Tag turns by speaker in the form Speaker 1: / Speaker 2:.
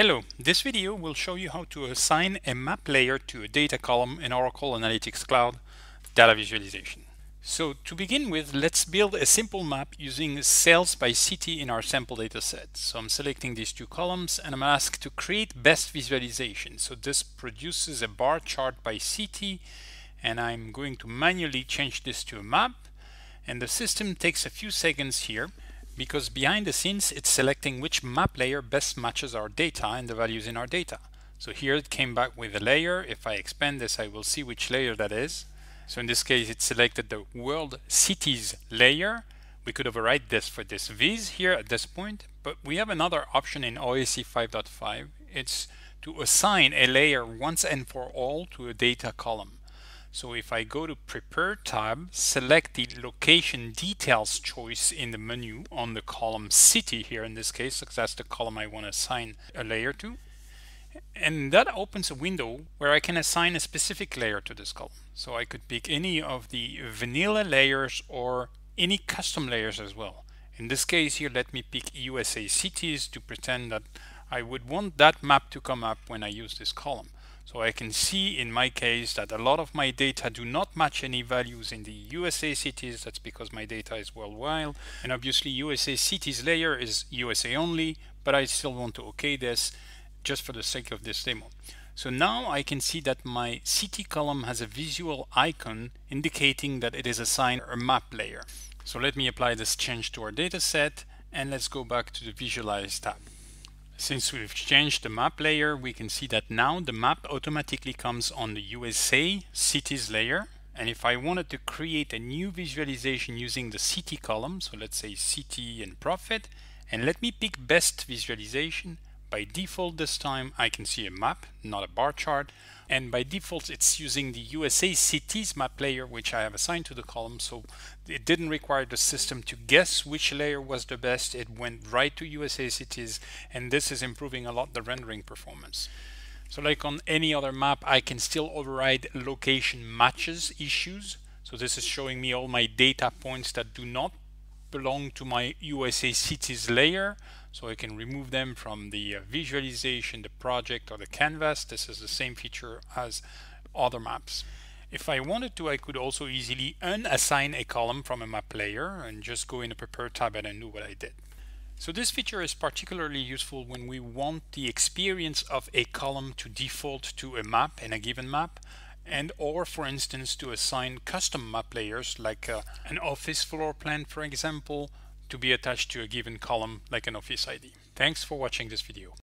Speaker 1: Hello, this video will show you how to assign a map layer to a data column in Oracle Analytics Cloud data visualization. So to begin with, let's build a simple map using sales by city in our sample data set. So I'm selecting these two columns and I'm asked to create best visualization. So this produces a bar chart by city and I'm going to manually change this to a map and the system takes a few seconds here because behind the scenes it's selecting which map layer best matches our data and the values in our data. So here it came back with a layer. If I expand this, I will see which layer that is. So in this case, it selected the world cities layer. We could override this for this viz here at this point, but we have another option in OAC 5.5. It's to assign a layer once and for all to a data column. So if I go to Prepare tab, select the Location Details choice in the menu on the column City here in this case, because that's the column I want to assign a layer to. And that opens a window where I can assign a specific layer to this column. So I could pick any of the vanilla layers or any custom layers as well. In this case here, let me pick USA cities to pretend that I would want that map to come up when I use this column. So I can see in my case that a lot of my data do not match any values in the USA cities. That's because my data is worldwide. And obviously USA cities layer is USA only, but I still want to OK this just for the sake of this demo. So now I can see that my city column has a visual icon indicating that it is assigned a map layer. So let me apply this change to our data set and let's go back to the visualize tab. Since we've changed the map layer, we can see that now the map automatically comes on the USA cities layer. And if I wanted to create a new visualization using the city column, so let's say city and profit, and let me pick best visualization, by default this time I can see a map, not a bar chart. And by default it's using the USA cities map layer which I have assigned to the column. So it didn't require the system to guess which layer was the best. It went right to USA cities and this is improving a lot the rendering performance. So like on any other map, I can still override location matches issues. So this is showing me all my data points that do not belong to my USA cities layer so I can remove them from the uh, visualization, the project or the canvas. This is the same feature as other maps. If I wanted to, I could also easily unassign a column from a map layer and just go in the Prepare tab and undo what I did. So this feature is particularly useful when we want the experience of a column to default to a map in a given map and or for instance to assign custom map layers like uh, an office floor plan for example to be attached to a given column like an office ID. Thanks for watching this video.